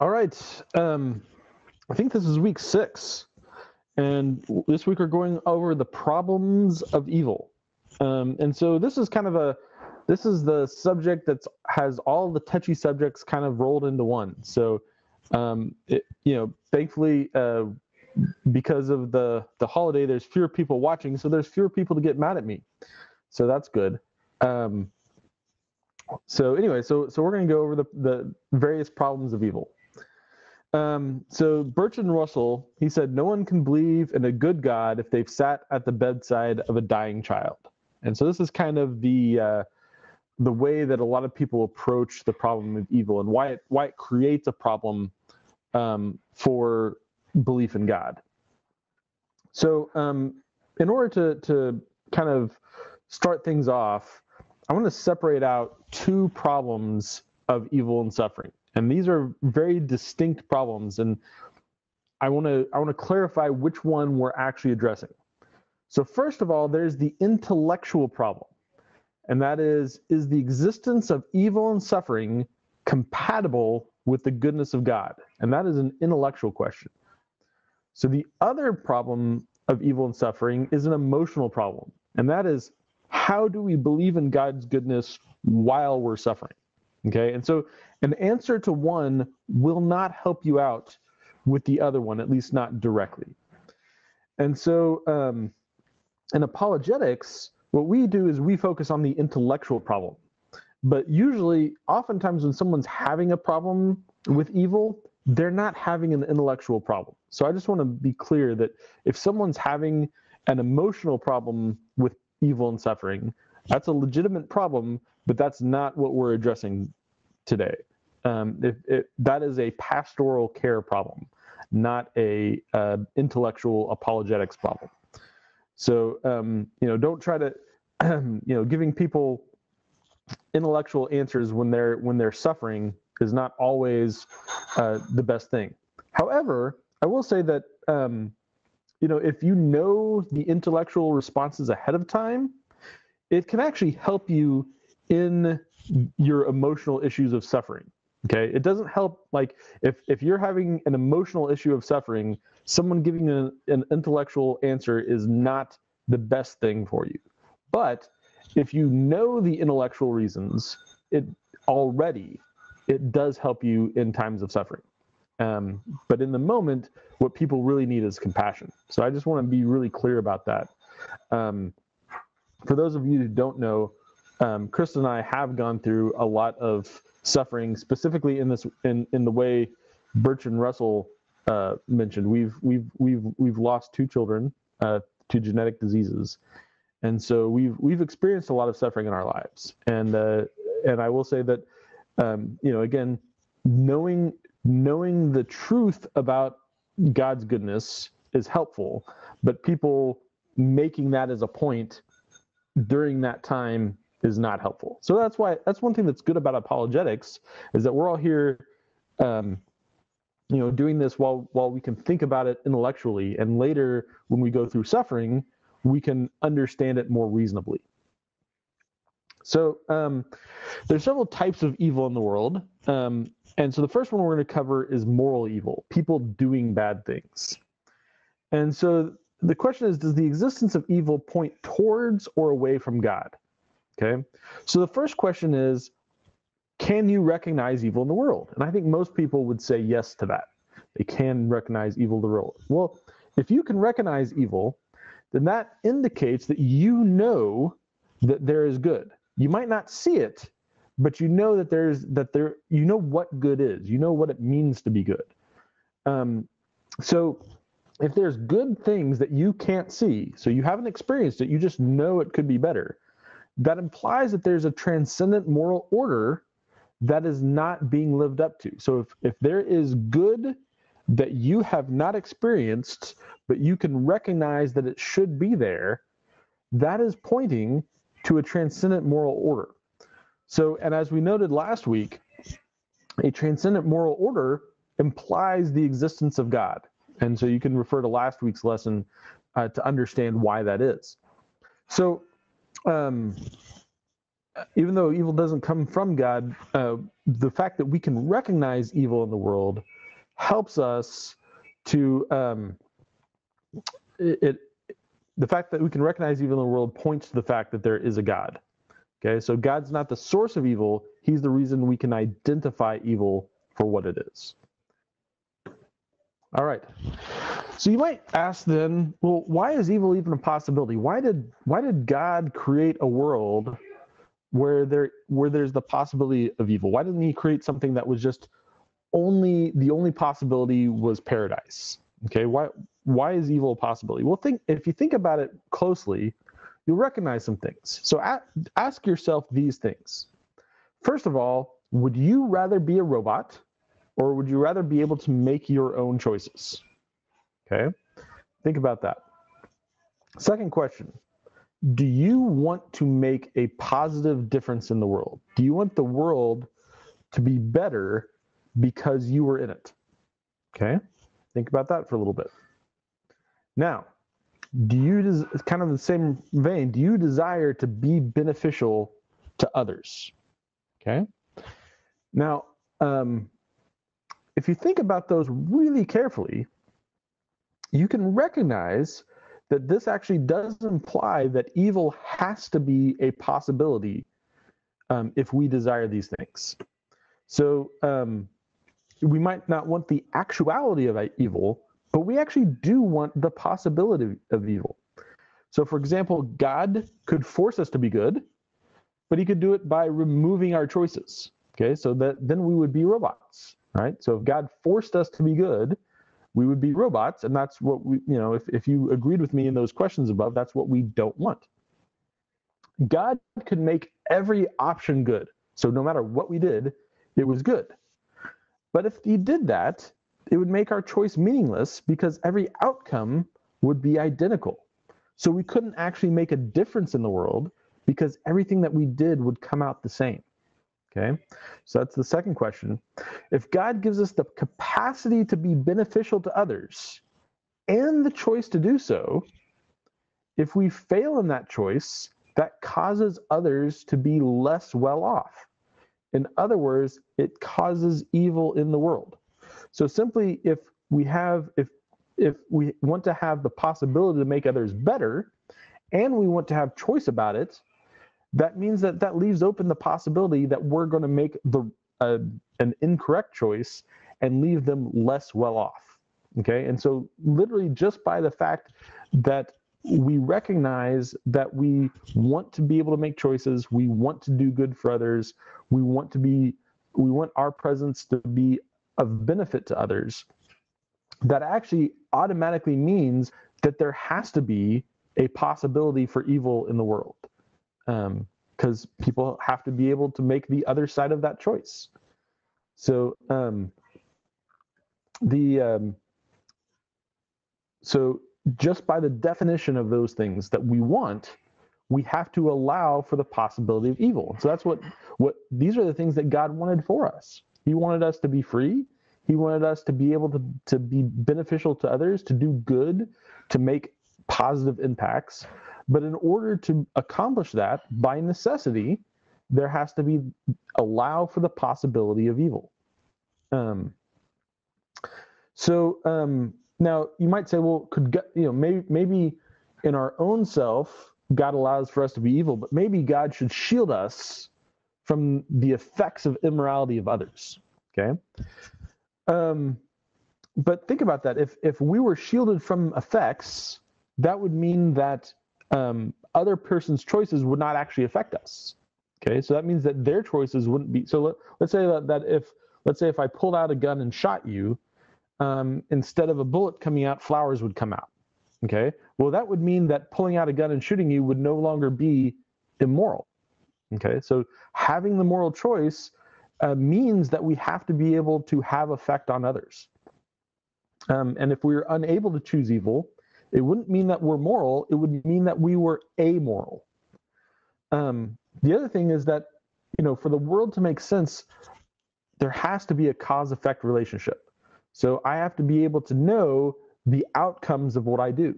All right. Um, I think this is week six. And this week we're going over the problems of evil. Um, and so this is kind of a this is the subject that has all the touchy subjects kind of rolled into one. So, um, it, you know, thankfully, uh, because of the the holiday, there's fewer people watching, so there's fewer people to get mad at me. So that's good. Um, so anyway, so so we're going to go over the the various problems of evil. Um, so Bertrand Russell, he said, no one can believe in a good God if they've sat at the bedside of a dying child. And so this is kind of the uh, the way that a lot of people approach the problem of evil and why it why it creates a problem um, for belief in God. So, um, in order to to kind of start things off, I want to separate out two problems of evil and suffering, and these are very distinct problems. And I want to I want to clarify which one we're actually addressing. So, first of all, there's the intellectual problem and that is is the existence of evil and suffering compatible with the goodness of God? And that is an intellectual question. So the other problem of evil and suffering is an emotional problem, and that is how do we believe in God's goodness while we're suffering? Okay, and so an answer to one will not help you out with the other one, at least not directly. And so um, in apologetics, what we do is we focus on the intellectual problem. But usually, oftentimes, when someone's having a problem with evil, they're not having an intellectual problem. So I just want to be clear that if someone's having an emotional problem with evil and suffering, that's a legitimate problem, but that's not what we're addressing today. Um, if, if, that is a pastoral care problem, not a uh, intellectual apologetics problem. So um, you know, don't try to you know giving people intellectual answers when they're when they're suffering is not always uh, the best thing. However, I will say that um, you know if you know the intellectual responses ahead of time, it can actually help you in your emotional issues of suffering. Okay, it doesn't help like if if you're having an emotional issue of suffering, someone giving an, an intellectual answer is not the best thing for you. But if you know the intellectual reasons, it already it does help you in times of suffering. Um, but in the moment, what people really need is compassion. So I just want to be really clear about that. Um, for those of you who don't know, um, Chris and I have gone through a lot of suffering, specifically in this in in the way Bertrand Russell uh, mentioned. We've we've we've we've lost two children uh, to genetic diseases, and so we've we've experienced a lot of suffering in our lives. And uh, and I will say that um, you know again, knowing knowing the truth about God's goodness is helpful, but people making that as a point during that time is not helpful. So that's why that's one thing that's good about apologetics is that we're all here, um, you know, doing this while while we can think about it intellectually, and later when we go through suffering, we can understand it more reasonably. So um, there's several types of evil in the world, um, and so the first one we're going to cover is moral evil, people doing bad things. And so the question is, does the existence of evil point towards or away from God? Okay. So the first question is, can you recognize evil in the world? And I think most people would say yes to that. They can recognize evil in the world. Well, if you can recognize evil, then that indicates that you know that there is good. You might not see it, but you know that there's that there you know what good is. You know what it means to be good. Um, so if there's good things that you can't see, so you haven't experienced it, you just know it could be better. That implies that there's a transcendent moral order that is not being lived up to. So if, if there is good that you have not experienced, but you can recognize that it should be there, that is pointing to a transcendent moral order. So, and as we noted last week, a transcendent moral order implies the existence of God. And so you can refer to last week's lesson uh, to understand why that is. So, um, even though evil doesn't come from God, uh, the fact that we can recognize evil in the world helps us to um, it, it. The fact that we can recognize evil in the world points to the fact that there is a God. Okay, so God's not the source of evil; He's the reason we can identify evil for what it is. All right. So you might ask then, well, why is evil even a possibility? Why did why did God create a world where there where there's the possibility of evil? Why didn't he create something that was just only the only possibility was paradise? Okay, why why is evil a possibility? Well, think if you think about it closely, you'll recognize some things. So ask yourself these things. First of all, would you rather be a robot or would you rather be able to make your own choices? Okay, think about that. Second question Do you want to make a positive difference in the world? Do you want the world to be better because you were in it? Okay, think about that for a little bit. Now, do you, des- kind of the same vein, do you desire to be beneficial to others? Okay. Now, um, if you think about those really carefully, you can recognize that this actually does imply that evil has to be a possibility um, if we desire these things. So um, we might not want the actuality of evil, but we actually do want the possibility of evil. So, for example, God could force us to be good, but he could do it by removing our choices. Okay, so that then we would be robots right? So if God forced us to be good, we would be robots, and that's what we, you know, if, if you agreed with me in those questions above, that's what we don't want. God could make every option good. So no matter what we did, it was good. But if he did that, it would make our choice meaningless because every outcome would be identical. So we couldn't actually make a difference in the world because everything that we did would come out the same. Okay, so that's the second question. If God gives us the capacity to be beneficial to others and the choice to do so, if we fail in that choice, that causes others to be less well off. In other words, it causes evil in the world. So simply if we have if if we want to have the possibility to make others better and we want to have choice about it, that means that that leaves open the possibility that we're going to make the uh, an incorrect choice and leave them less well off okay? And so literally just by the fact that we recognize that we want to be able to make choices we want to do good for others we want to be we want our presence to be of benefit to others that actually automatically means that there has to be a possibility for evil in the world because um, people have to be able to make the other side of that choice. So um, the um, so just by the definition of those things that we want, we have to allow for the possibility of evil. So that's what what these are the things that God wanted for us. He wanted us to be free. He wanted us to be able to, to be beneficial to others, to do good, to make positive impacts. But in order to accomplish that, by necessity, there has to be allow for the possibility of evil. Um, so um, now you might say, well, could you know maybe maybe in our own self God allows for us to be evil, but maybe God should shield us from the effects of immorality of others. Okay. Um, but think about that. If if we were shielded from effects, that would mean that um, other person's choices would not actually affect us. Okay, so that means that their choices wouldn't be. So let, us say that, that if let's say if I pulled out a gun and shot you, um, instead of a bullet coming out, flowers would come out. Okay, well that would mean that pulling out a gun and shooting you would no longer be immoral. Okay, so having the moral choice uh, means that we have to be able to have effect on others. Um, and if we're unable to choose evil, it wouldn't mean that we're moral, it would mean that we were amoral. Um, the other thing is that, you know, for the world to make sense, there has to be a cause effect relationship. So I have to be able to know the outcomes of what I do.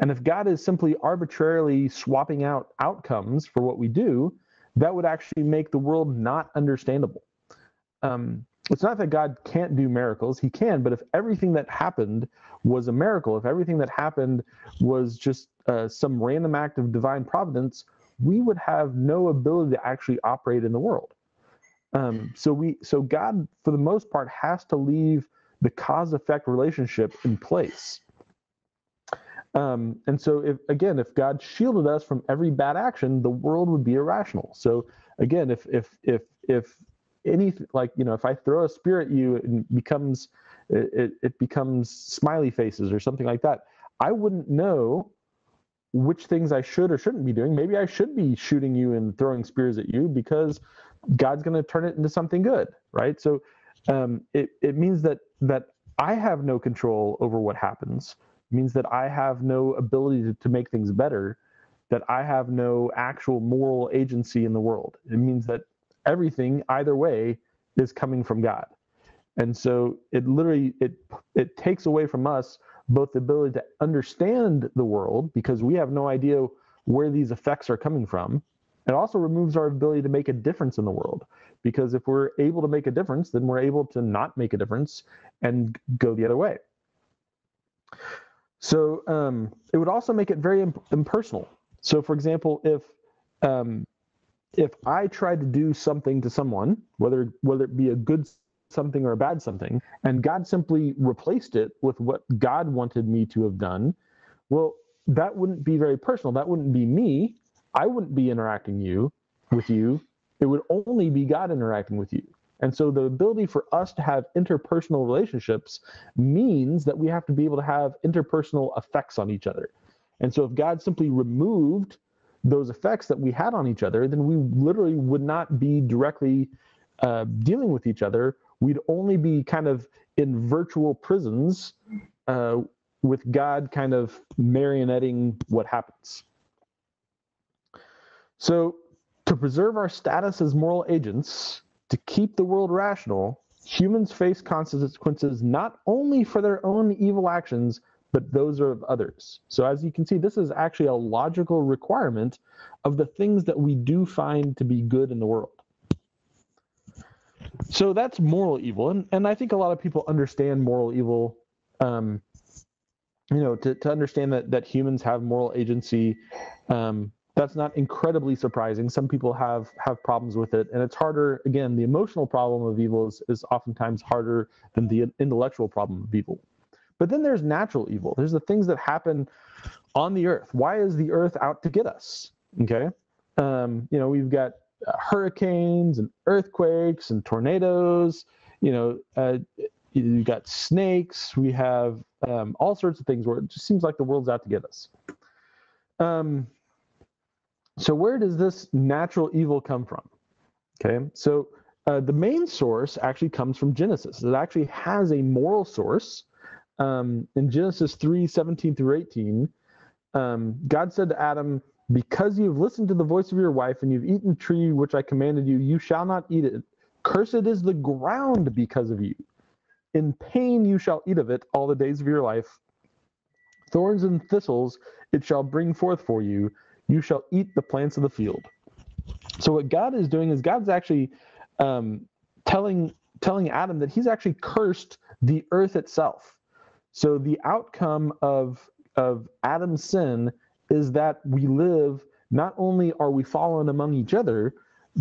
And if God is simply arbitrarily swapping out outcomes for what we do, that would actually make the world not understandable. Um, it's not that God can't do miracles, He can, but if everything that happened was a miracle, if everything that happened was just uh, some random act of divine providence, we would have no ability to actually operate in the world. Um, so we, so God, for the most part, has to leave the cause-effect relationship in place. Um, and so, if again, if God shielded us from every bad action, the world would be irrational. So again, if if if if any like you know if i throw a spear at you it becomes it, it becomes smiley faces or something like that i wouldn't know which things i should or shouldn't be doing. Maybe i should be shooting you and throwing spears at you because god's going to turn it into something good right? So um, it, it means that that i have no control over what happens. It means that i have no ability to, to make things better that i have no actual moral agency in the world. It means that everything either way is coming from God. And so it literally it it takes away from us both the ability to understand the world because we have no idea where these effects are coming from. It also removes our ability to make a difference in the world because if we're able to make a difference, then we're able to not make a difference and go the other way. So um, it would also make it very imp- impersonal. So, for example, if um, if I tried to do something to someone, whether whether it be a good something or a bad something, and God simply replaced it with what God wanted me to have done, well, that wouldn't be very personal. That wouldn't be me. I wouldn't be interacting you with you. It would only be God interacting with you. And so the ability for us to have interpersonal relationships means that we have to be able to have interpersonal effects on each other. And so if God simply removed those effects that we had on each other, then we literally would not be directly uh, dealing with each other. We'd only be kind of in virtual prisons uh, with God kind of marionetting what happens. So, to preserve our status as moral agents, to keep the world rational, humans face consequences not only for their own evil actions, but those are of others. So as you can see, this is actually a logical requirement of the things that we do find to be good in the world. So that's moral evil, and, and I think a lot of people understand moral evil. Um, you know, to, to understand that that humans have moral agency, um, that's not incredibly surprising. Some people have have problems with it, and it's harder. Again, the emotional problem of evil is, is oftentimes harder than the intellectual problem of evil. But then there's natural evil. There's the things that happen on the earth. Why is the earth out to get us? Okay. Um, you know, we've got uh, hurricanes and earthquakes and tornadoes. You know, uh, you've got snakes. We have um, all sorts of things where it just seems like the world's out to get us. Um, so where does this natural evil come from? Okay, so uh, the main source actually comes from Genesis. It actually has a moral source um, in Genesis 3 17 through 18, um, God said to Adam, Because you've listened to the voice of your wife and you've eaten the tree which I commanded you, you shall not eat it. Cursed is the ground because of you. In pain you shall eat of it all the days of your life. Thorns and thistles it shall bring forth for you. You shall eat the plants of the field. So what God is doing is God's actually um, telling telling Adam that he's actually cursed the earth itself. So the outcome of of Adam's sin is that we live not only are we fallen among each other,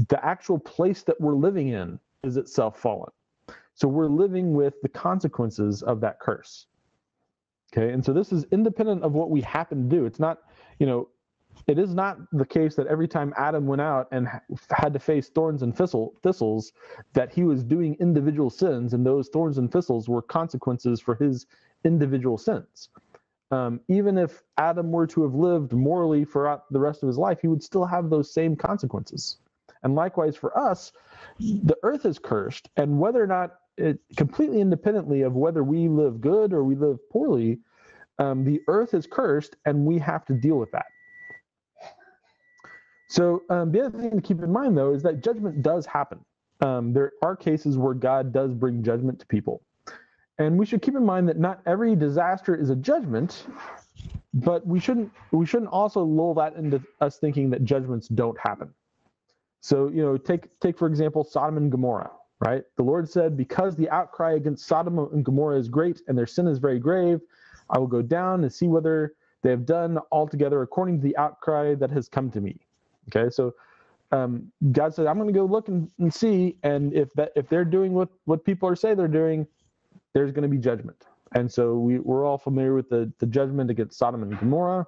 the actual place that we're living in is itself fallen. So we're living with the consequences of that curse. Okay, and so this is independent of what we happen to do. It's not, you know, it is not the case that every time Adam went out and had to face thorns and thistle, thistles, that he was doing individual sins, and those thorns and thistles were consequences for his individual sins. Um, even if Adam were to have lived morally throughout the rest of his life, he would still have those same consequences. And likewise for us, the earth is cursed, and whether or not it completely independently of whether we live good or we live poorly, um, the earth is cursed, and we have to deal with that. So um, the other thing to keep in mind, though, is that judgment does happen. Um, there are cases where God does bring judgment to people. And we should keep in mind that not every disaster is a judgment, but we shouldn't we shouldn't also lull that into us thinking that judgments don't happen. So, you know, take take for example Sodom and Gomorrah, right? The Lord said, "Because the outcry against Sodom and Gomorrah is great and their sin is very grave, I will go down and see whether they have done altogether according to the outcry that has come to me." Okay, so um, God said, "I'm going to go look and, and see, and if that if they're doing what what people are say they're doing, there's going to be judgment." And so we, we're all familiar with the, the judgment against Sodom and Gomorrah.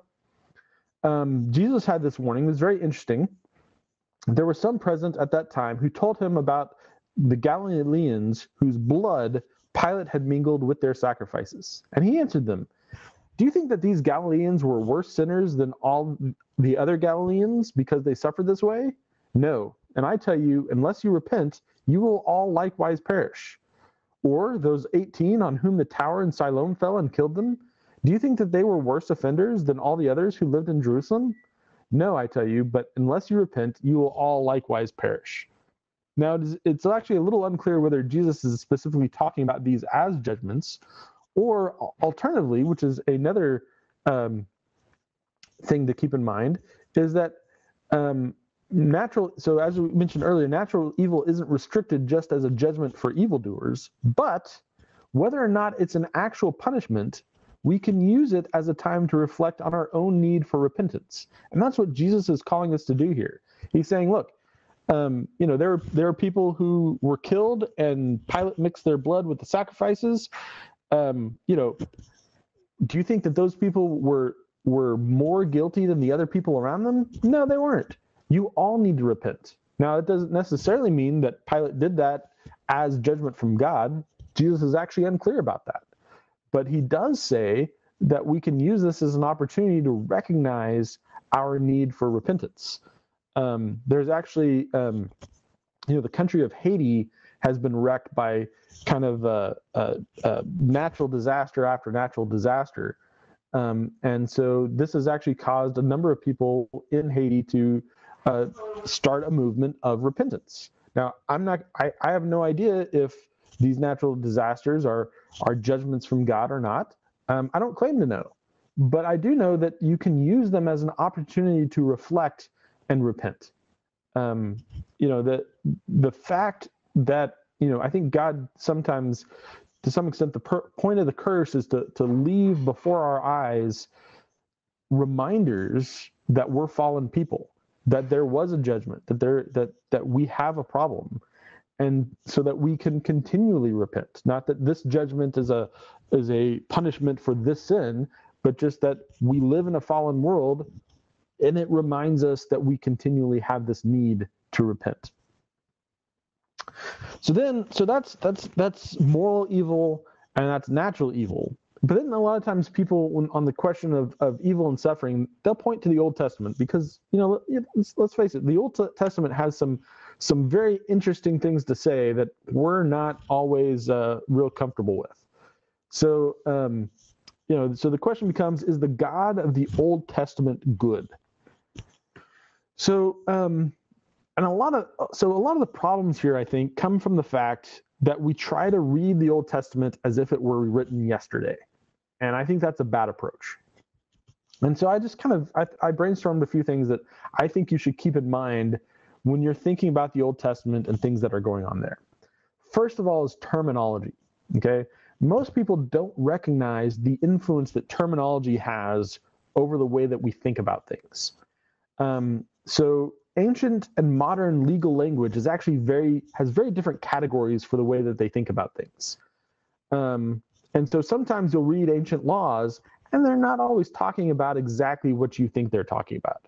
Um, Jesus had this warning. It was very interesting. There were some present at that time who told him about the Galileans whose blood Pilate had mingled with their sacrifices. And he answered them, Do you think that these Galileans were worse sinners than all the other Galileans because they suffered this way? No. And I tell you, unless you repent, you will all likewise perish. Or those 18 on whom the tower in Siloam fell and killed them? Do you think that they were worse offenders than all the others who lived in Jerusalem? No, I tell you, but unless you repent, you will all likewise perish. Now, it's actually a little unclear whether Jesus is specifically talking about these as judgments, or alternatively, which is another um, thing to keep in mind, is that um, natural so as we mentioned earlier natural evil isn't restricted just as a judgment for evildoers but whether or not it's an actual punishment we can use it as a time to reflect on our own need for repentance. And that's what jesus is calling us to do here. He's saying look um, you know there, there are people who were killed and pilate mixed their blood with the sacrifices. Um, you know do you think that those people were were more guilty than the other people around them? No they weren't you all need to repent. Now, it doesn't necessarily mean that Pilate did that as judgment from God. Jesus is actually unclear about that. But he does say that we can use this as an opportunity to recognize our need for repentance. Um, there's actually, um, you know, the country of Haiti has been wrecked by kind of a, natural disaster after natural disaster. Um, and so this has actually caused a number of people in Haiti to uh, start a movement of repentance. Now, I'm not. I, I have no idea if these natural disasters are are judgments from God or not. Um, I don't claim to know, but I do know that you can use them as an opportunity to reflect and repent. Um, you know, the the fact that you know, I think God sometimes, to some extent, the per- point of the curse is to to leave before our eyes reminders that we're fallen people that there was a judgment, that there that that we have a problem, and so that we can continually repent. Not that this judgment is a is a punishment for this sin, but just that we live in a fallen world, and it reminds us that we continually have this need to repent. So then, so that's that's that's moral evil and that's natural evil. But then a lot of times people, on the question of, of evil and suffering, they'll point to the Old Testament because, you know, let's, let's face it, the Old Testament has some some very interesting things to say that we're not always uh, real comfortable with. So, um, you know, so the question becomes: Is the God of the Old Testament good? So, um, and a lot of so a lot of the problems here, I think, come from the fact that we try to read the Old Testament as if it were written yesterday. And I think that's a bad approach. And so I just kind of I, I, brainstormed a few things that I think you should keep in mind when you're thinking about the Old Testament and things that are going on there. First of all is terminology. Okay. Most people don't recognize the influence that terminology has over the way that we think about things. Um, so ancient and modern legal language is actually very has very different categories for the way that they think about things. Um, and so sometimes you'll read ancient laws and they're not always talking about exactly what you think they're talking about.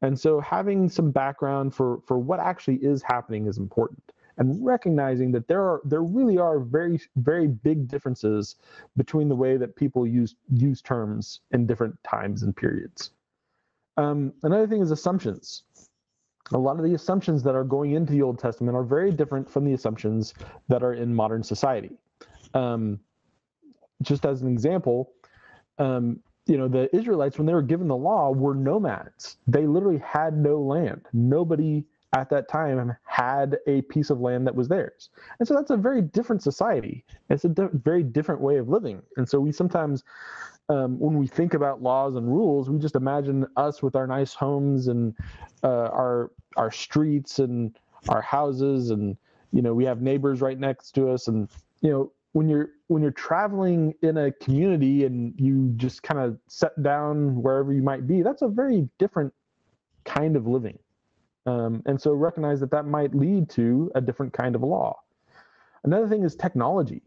And so having some background for, for what actually is happening is important and recognizing that there are there really are very very big differences between the way that people use use terms in different times and periods. Um, another thing is assumptions. A lot of the assumptions that are going into the Old Testament are very different from the assumptions that are in modern society. Um, just as an example, um, you know, the Israelites, when they were given the law, were nomads. They literally had no land. Nobody at that time had a piece of land that was theirs. And so that's a very different society. It's a di- very different way of living. And so we sometimes um, when we think about laws and rules, we just imagine us with our nice homes and uh, our our streets and our houses, and you know we have neighbors right next to us, and you know when you're when you're traveling in a community and you just kind of set down wherever you might be, that's a very different kind of living, um, and so recognize that that might lead to a different kind of law. Another thing is technology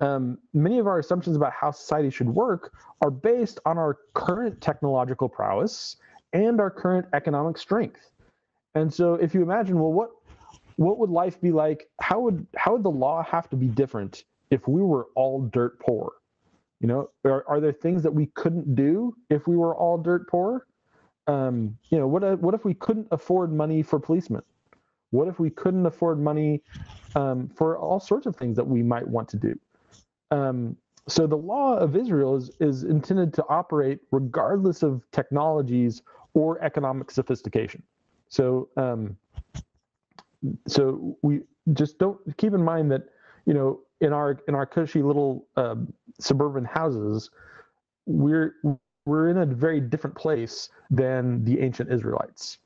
um, many of our assumptions about how society should work are based on our current technological prowess and our current economic strength. And so, if you imagine, well, what what would life be like? How would how would the law have to be different if we were all dirt poor? You know, are, are there things that we couldn't do if we were all dirt poor? Um, you know, what uh, what if we couldn't afford money for policemen? What if we couldn't afford money um, for all sorts of things that we might want to do? Um, so the law of Israel is, is intended to operate regardless of technologies or economic sophistication. So um, so we just don't keep in mind that you know in our in our cushy little uh, suburban houses we're we're in a very different place than the ancient Israelites.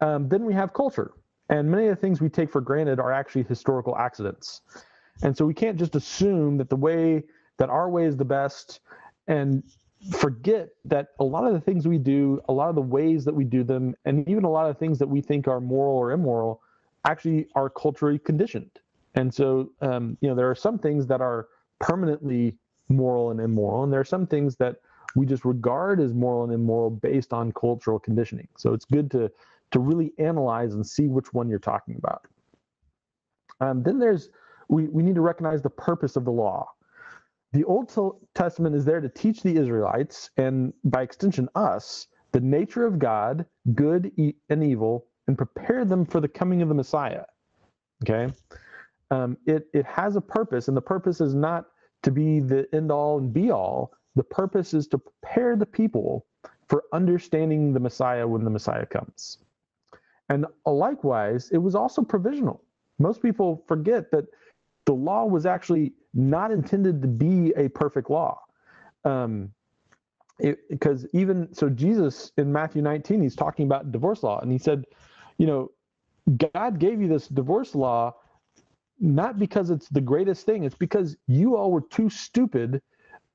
Um, then we have culture, and many of the things we take for granted are actually historical accidents. And so we can't just assume that the way that our way is the best and forget that a lot of the things we do, a lot of the ways that we do them, and even a lot of things that we think are moral or immoral actually are culturally conditioned. And so, um, you know, there are some things that are permanently moral and immoral, and there are some things that we just regard as moral and immoral based on cultural conditioning. So it's good to to really analyze and see which one you're talking about. Um, then there's we, we need to recognize the purpose of the law. The Old Testament is there to teach the Israelites, and by extension, us, the nature of God, good and evil, and prepare them for the coming of the Messiah. Okay? Um, it, it has a purpose, and the purpose is not to be the end all and be all. The purpose is to prepare the people for understanding the Messiah when the Messiah comes. And likewise, it was also provisional. Most people forget that the law was actually not intended to be a perfect law. Um, because even so, Jesus in Matthew 19, he's talking about divorce law, and he said, you know, God gave you this divorce law not because it's the greatest thing, it's because you all were too stupid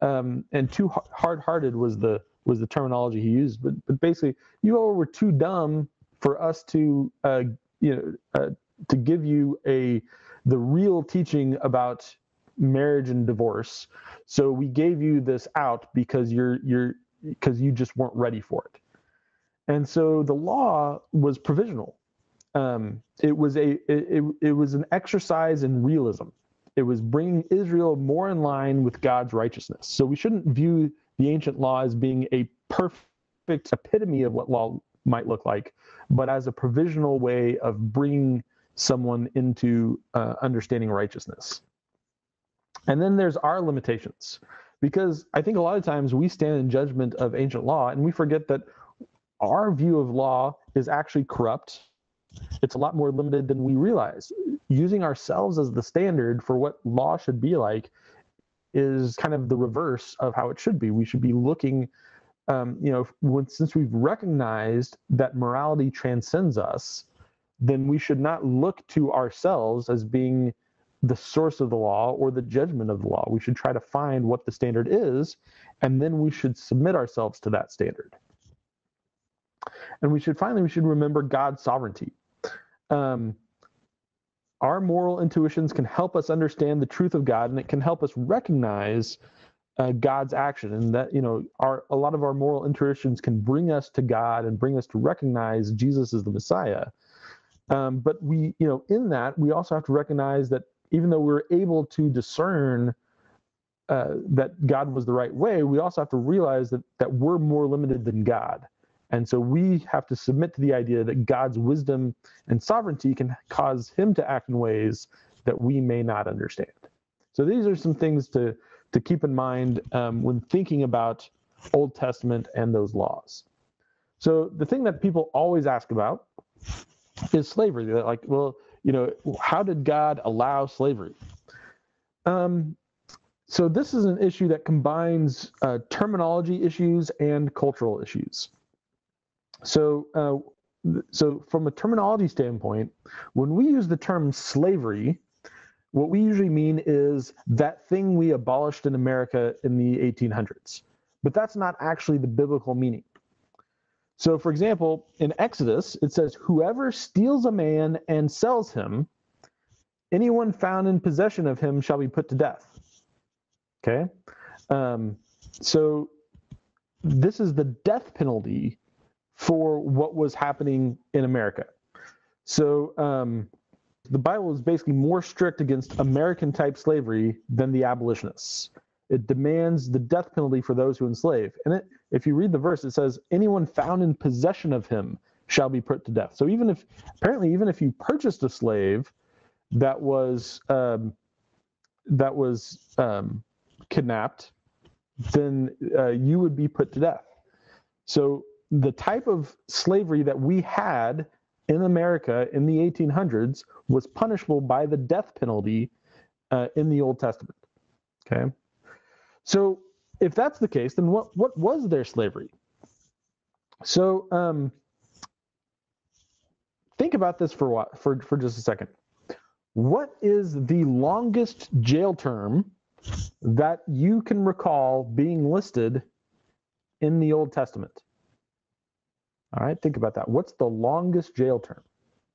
um, and too hard-hearted was the was the terminology he used. But but basically, you all were too dumb for us to uh, you know uh, to give you a the real teaching about marriage and divorce. So we gave you this out because you're you're because you just weren't ready for it. And so the law was provisional. Um, it was a it, it was an exercise in realism. It was bringing Israel more in line with God's righteousness. So we shouldn't view the ancient law as being a perfect epitome of what law might look like, but as a provisional way of bringing someone into uh, understanding righteousness. And then there's our limitations, because I think a lot of times we stand in judgment of ancient law and we forget that our view of law is actually corrupt. It's a lot more limited than we realize. Using ourselves as the standard for what law should be like is kind of the reverse of how it should be. We should be looking, um, you know, when, since we've recognized that morality transcends us, then we should not look to ourselves as being the source of the law or the judgment of the law. We should try to find what the standard is, and then we should submit ourselves to that standard. And we should finally we should remember God's sovereignty. Um, our moral intuitions can help us understand the truth of God, and it can help us recognize uh, God's action, and that you know, our a lot of our moral intuitions can bring us to God and bring us to recognize Jesus as the Messiah. Um, but we, you know, in that, we also have to recognize that even though we're able to discern uh, that God was the right way, we also have to realize that that we're more limited than God. And so we have to submit to the idea that God's wisdom and sovereignty can cause him to act in ways that we may not understand. So these are some things to, to keep in mind um, when thinking about Old Testament and those laws. So the thing that people always ask about is slavery. They're like, well, you know, how did God allow slavery? Um, so this is an issue that combines uh, terminology issues and cultural issues. So, uh, so from a terminology standpoint, when we use the term slavery, what we usually mean is that thing we abolished in America in the 1800s. But that's not actually the biblical meaning. So, for example, in Exodus, it says, Whoever steals a man and sells him, anyone found in possession of him shall be put to death. Okay? Um, so, this is the death penalty for what was happening in America. So, um, the Bible is basically more strict against American type slavery than the abolitionists. It demands the death penalty for those who enslave. And it, if you read the verse, it says, anyone found in possession of him shall be put to death. So even if, apparently, even if you purchased a slave that was um, that was um, kidnapped, then uh, you would be put to death. So the type of slavery that we had in America in the 1800s was punishable by the death penalty uh, in the Old Testament. Okay, so if that's the case, then what what was their slavery? So um, think about this for what for for just a second. What is the longest jail term that you can recall being listed in the Old Testament? All right, think about that. What's the longest jail term?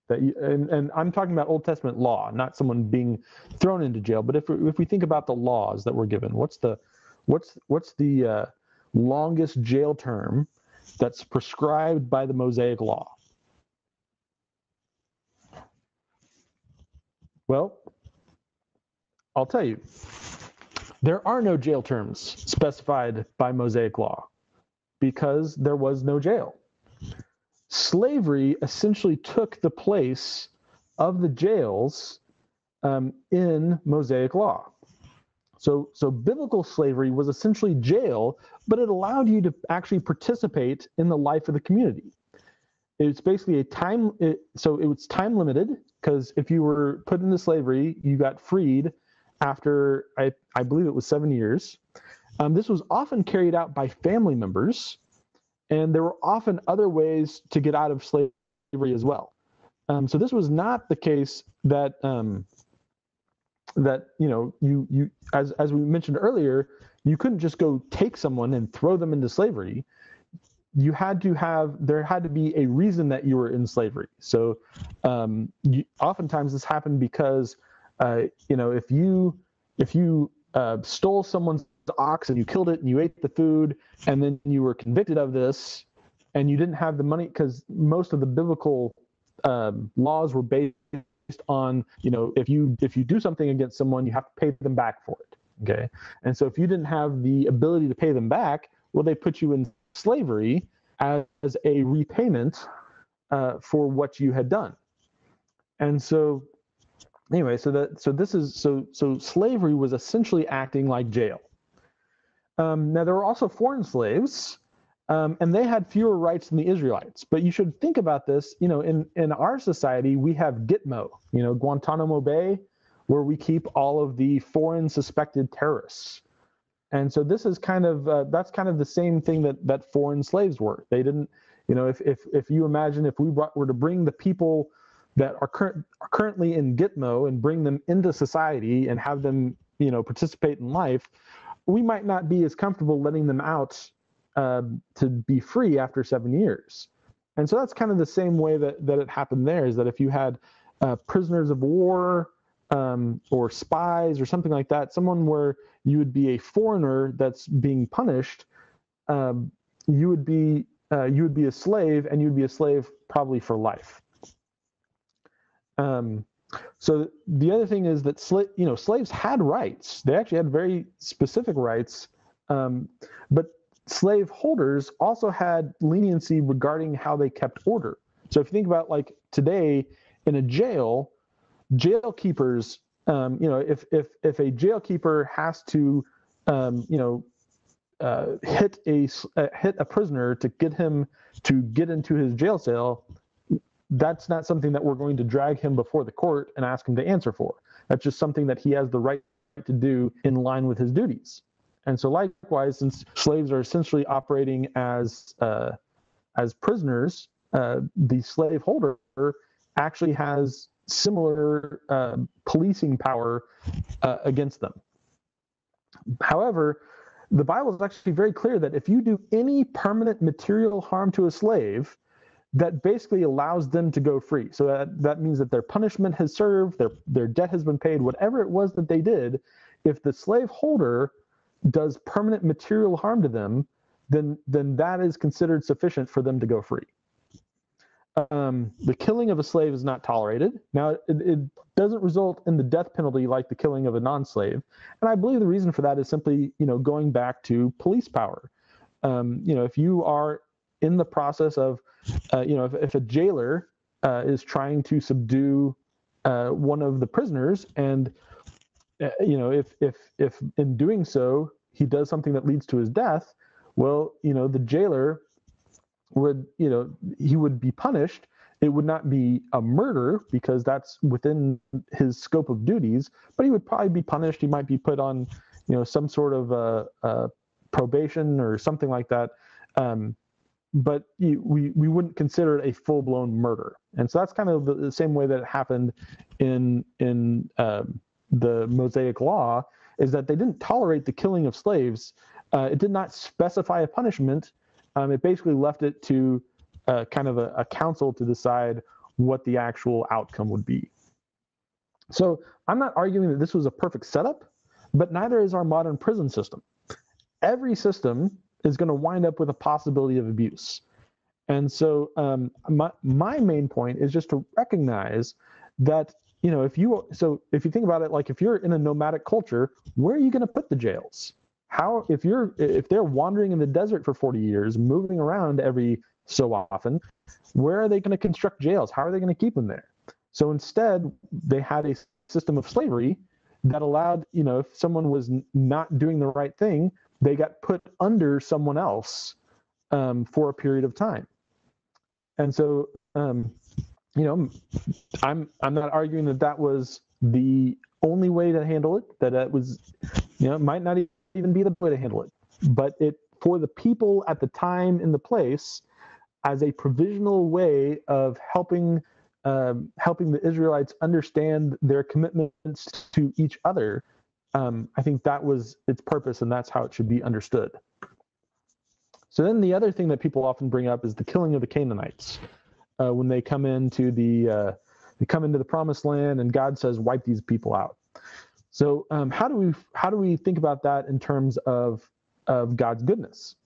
That you, and, and I'm talking about Old Testament law, not someone being thrown into jail. But if we, if we think about the laws that were given, what's the what's what's the uh, longest jail term that's prescribed by the Mosaic Law? Well, I'll tell you. There are no jail terms specified by Mosaic law because there was no jail slavery essentially took the place of the jails um, in Mosaic law. So, so biblical slavery was essentially jail, but it allowed you to actually participate in the life of the community. It's basically a time, it, so it was time limited because if you were put into slavery, you got freed after, I, I believe it was seven years. Um, this was often carried out by family members and there were often other ways to get out of slavery as well. Um, so this was not the case that um, that you know you you as as we mentioned earlier, you couldn't just go take someone and throw them into slavery. You had to have there had to be a reason that you were in slavery. So um, you, oftentimes this happened because uh, you know if you if you uh, stole someone's ox and you killed it and you ate the food and then you were convicted of this and you didn't have the money because most of the biblical um, laws were based on you know if you if you do something against someone you have to pay them back for it okay? And so if you didn't have the ability to pay them back well they put you in slavery as a repayment uh, for what you had done. And so anyway so that so this is so so slavery was essentially acting like jail um, now, there were also foreign slaves, um, and they had fewer rights than the Israelites. But you should think about this. You know, in in our society, we have Gitmo, you know, Guantanamo Bay, where we keep all of the foreign suspected terrorists. And so this is kind of uh, that's kind of the same thing that that foreign slaves were. They didn't, you know, if if if you imagine if we brought, were to bring the people that are, current, are currently in Gitmo and bring them into society and have them, you know, participate in life, we might not be as comfortable letting them out uh, to be free after seven years. And so that's kind of the same way that, that it happened there is that if you had uh, prisoners of war um, or spies or something like that, someone where you would be a foreigner that's being punished, um, you would be uh, you would be a slave and you'd be a slave probably for life. Um, so the other thing is that sla- you know slaves had rights. They actually had very specific rights, um, but slave holders also had leniency regarding how they kept order. So if you think about like today in a jail, jail keepers, um, you know, if if if a jail keeper has to, um, you know, uh, hit a uh, hit a prisoner to get him to get into his jail cell, that's not something that we're going to drag him before the court and ask him to answer for. That's just something that he has the right to do in line with his duties. And so, likewise, since slaves are essentially operating as uh, as prisoners, uh, the slaveholder actually has similar uh, policing power uh, against them. However, the Bible is actually very clear that if you do any permanent material harm to a slave, that basically allows them to go free. So that, that means that their punishment has served, their, their debt has been paid, whatever it was that they did, if the slaveholder does permanent material harm to them, then, then that is considered sufficient for them to go free. Um, the killing of a slave is not tolerated. Now, it, it, doesn't result in the death penalty like the killing of a non-slave, and I believe the reason for that is simply, you know, going back to police power. Um, you know, if you are in the process of, uh, you know, if, if a jailer uh, is trying to subdue uh, one of the prisoners, and uh, you know, if if if in doing so he does something that leads to his death, well, you know, the jailer would, you know, he would be punished. It would not be a murder because that's within his scope of duties, but he would probably be punished. He might be put on, you know, some sort of uh, uh, probation or something like that. Um, but we, we wouldn't consider it a full blown murder. And so that's kind of the, the, same way that it happened in in um, the Mosaic Law is that they didn't tolerate the killing of slaves. Uh, it did not specify a punishment. Um, it basically left it to uh, kind of a, a council to decide what the actual outcome would be. So I'm not arguing that this was a perfect setup, but neither is our modern prison system. Every system is going to wind up with a possibility of abuse. And so um, my, my main point is just to recognize that you know if you so if you think about it like if you're in a nomadic culture where are you going to put the jails? How if you're if they're wandering in the desert for 40 years moving around every so often where are they going to construct jails? How are they going to keep them there? So instead they had a system of slavery that allowed you know if someone was not doing the right thing they got put under someone else um, for a period of time. And so, um, you know, I'm I'm not arguing that that was the only way to handle it. That it was, you know, it might not even be the way to handle it. But it for the people at the time in the place as a provisional way of helping um, helping the Israelites understand their commitments to each other um, I think that was its purpose, and that's how it should be understood. So then the other thing that people often bring up is the killing of the Canaanites uh, when they come into the uh, they come into the promised land, and God says, "Wipe these people out." So um, how do we how do we think about that in terms of of God's goodness?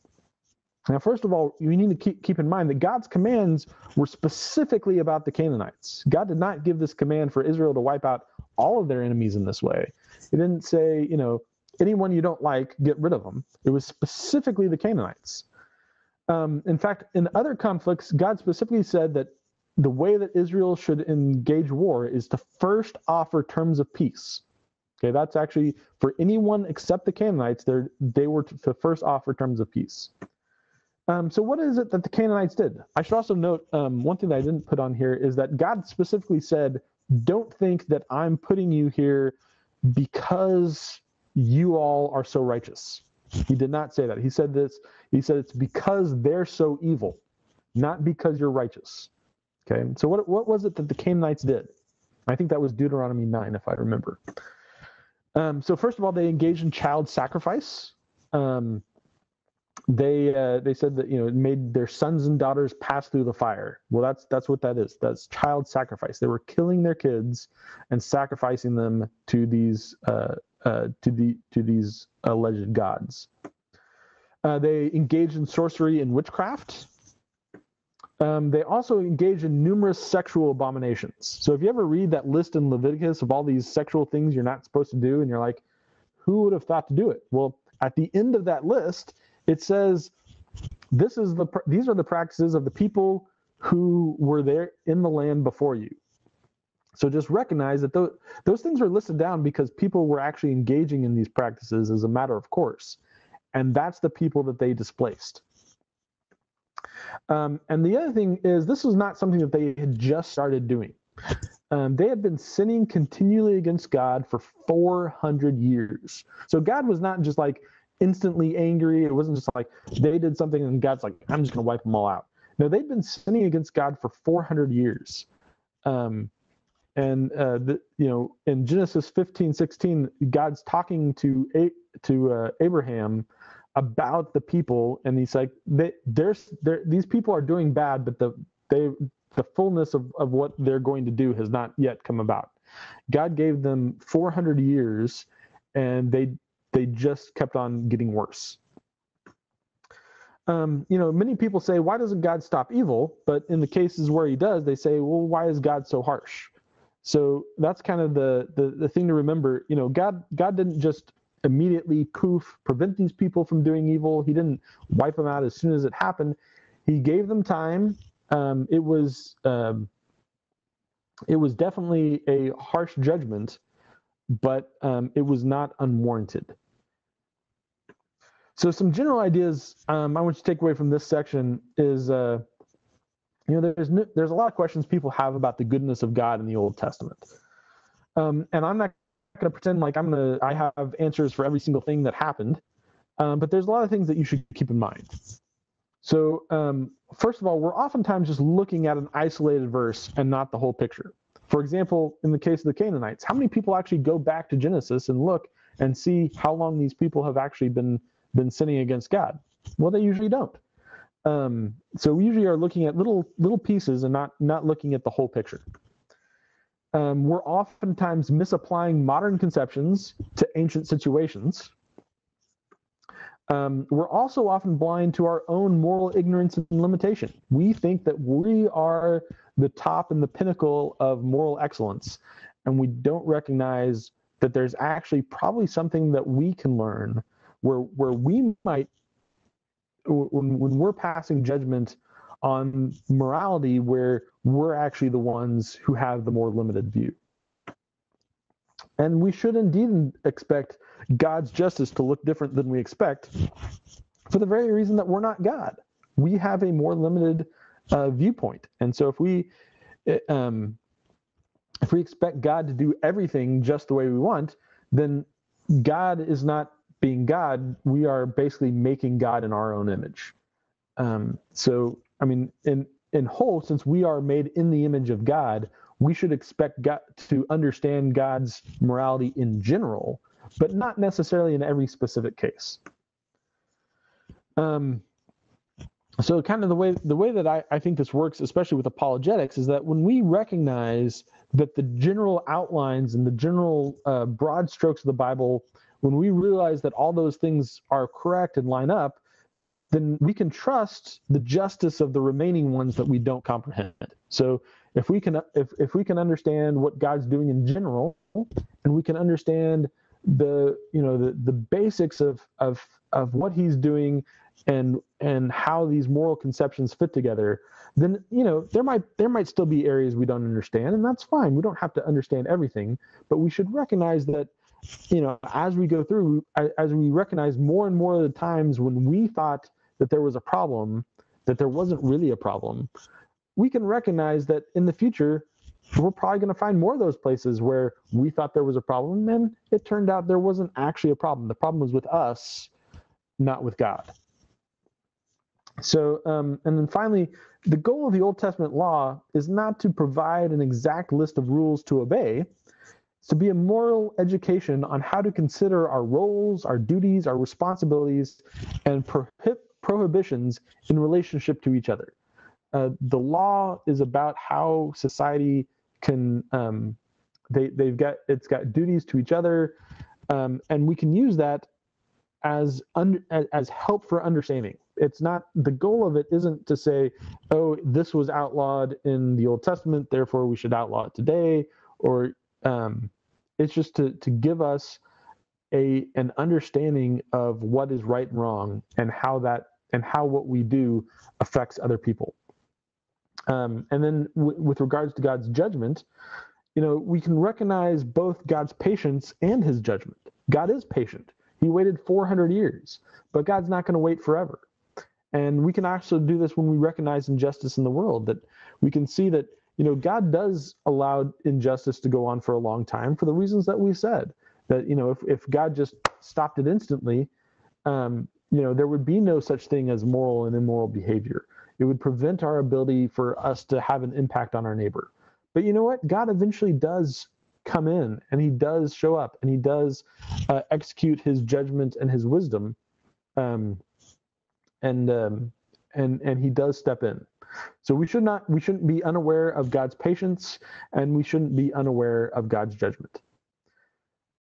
Now, first of all, you need to keep, keep in mind that God's commands were specifically about the Canaanites. God did not give this command for Israel to wipe out all of their enemies in this way. He didn't say, you know, anyone you don't like, get rid of them. It was specifically the Canaanites. Um, in fact, in other conflicts, God specifically said that the way that Israel should engage war is to first offer terms of peace. Okay, that's actually for anyone except the Canaanites, they were to first offer terms of peace. Um, so, what is it that the Canaanites did? I should also note um, one thing that I didn't put on here is that God specifically said, Don't think that I'm putting you here because you all are so righteous. He did not say that. He said this, he said it's because they're so evil, not because you're righteous. Okay, so what, what was it that the Canaanites did? I think that was Deuteronomy 9, if I remember. Um, so, first of all, they engaged in child sacrifice. Um, they uh, they said that you know it made their sons and daughters pass through the fire. Well, that's that's what that is. That's child sacrifice. They were killing their kids and sacrificing them to these uh, uh, to the to these alleged gods. Uh, they engaged in sorcery and witchcraft. Um, they also engage in numerous sexual abominations. So if you ever read that list in Leviticus of all these sexual things you're not supposed to do, and you're like, who would have thought to do it? Well, at the end of that list, it says this is the these are the practices of the people who were there in the land before you. So just recognize that those, those things are listed down because people were actually engaging in these practices as a matter of course. And that's the people that they displaced. Um, and the other thing is, this was not something that they had just started doing. um, they had been sinning continually against God for 400 years. So God was not just like instantly angry. It wasn't just like they did something and God's like, I'm just going to wipe them all out. No, they'd been sinning against God for 400 years. Um, and uh, the, you know, in Genesis 15, 16, God's talking to a- to uh, Abraham about the people, and he's like, they, there's, these people are doing bad, but the they the fullness of, of what they're going to do has not yet come about. God gave them 400 years, and they they just kept on getting worse. Um, you know, many people say, why doesn't God stop evil? But in the cases where He does, they say, well, why is God so harsh? So that's kind of the the, the thing to remember. You know, God God didn't just immediately poof prevent these people from doing evil. He didn't wipe them out as soon as it happened. He gave them time um, it was um, it was definitely a harsh judgment, but um, it was not unwarranted. So some general ideas um, I want you to take away from this section is, uh, you know, there's there's a lot of questions people have about the goodness of God in the Old Testament, um, and I'm not going to pretend like I'm gonna I have answers for every single thing that happened, um, but there's a lot of things that you should keep in mind. So, um, first of all, we're oftentimes just looking at an isolated verse and not the whole picture. For example, in the case of the Canaanites, how many people actually go back to Genesis and look and see how long these people have actually been been sinning against God? Well, they usually don't. Um, so we usually are looking at little little pieces and not not looking at the whole picture. Um, we're oftentimes misapplying modern conceptions to ancient situations um, we're also often blind to our own moral ignorance and limitation. We think that we are the top and the pinnacle of moral excellence, and we don't recognize that there's actually probably something that we can learn where where we might when, when we're passing judgment on morality where we're actually the ones who have the more limited view. And we should indeed expect God's justice to look different than we expect for the very reason that we're not God. We have a more limited uh, viewpoint. And so if we eh, um, if we expect God to do everything just the way we want, then God is not being God. We are basically making God in our own image. Um, so, I mean, in in whole, since we are made in the image of God, we should expect God to understand God's morality in general, but not necessarily in every specific case. Um, so kind of the way the way that I, I think this works, especially with apologetics, is that when we recognize that the general outlines and the general uh, broad strokes of the Bible, when we realize that all those things are correct and line up, then we can trust the justice of the remaining ones that we don't comprehend. So if we can if, if we can understand what God's doing in general, and we can understand the you know the the basics of of of what he's doing and and how these moral conceptions fit together then you know there might there might still be areas we don't understand and that's fine we don't have to understand everything but we should recognize that you know as we go through as we recognize more and more of the times when we thought that there was a problem that there wasn't really a problem we can recognize that in the future we're probably going to find more of those places where we thought there was a problem and it turned out there wasn't actually a problem. The problem was with us, not with God. So, um, and then finally, the goal of the Old Testament law is not to provide an exact list of rules to obey. To be a moral education on how to consider our roles, our duties, our responsibilities, and prohib- prohibitions in relationship to each other. Uh, the law is about how society can um, they they've got it's got duties to each other, um, and we can use that as un, as help for understanding. It's not the goal of it isn't to say, oh, this was outlawed in the Old Testament, therefore we should outlaw it today, or um, it's just to to give us a an understanding of what is right and wrong and how that and how what we do affects other people. Um, and then w- with regards to God's judgment, you know, we can recognize both God's patience and his judgment. God is patient. He waited 400 years, but God's not going to wait forever. And we can actually do this when we recognize injustice in the world, that we can see that you know, God does allow injustice to go on for a long time for the reasons that we said. That you know, if if God just stopped it instantly, um, you know, there would be no such thing as moral and immoral behavior. It would prevent our ability for us to have an impact on our neighbor. But you know what? God eventually does come in and he does show up and he does uh, execute his judgment and his wisdom. Um, and um, and and he does step in. So we should not we shouldn't be unaware of God's patience and we shouldn't be unaware of God's judgment.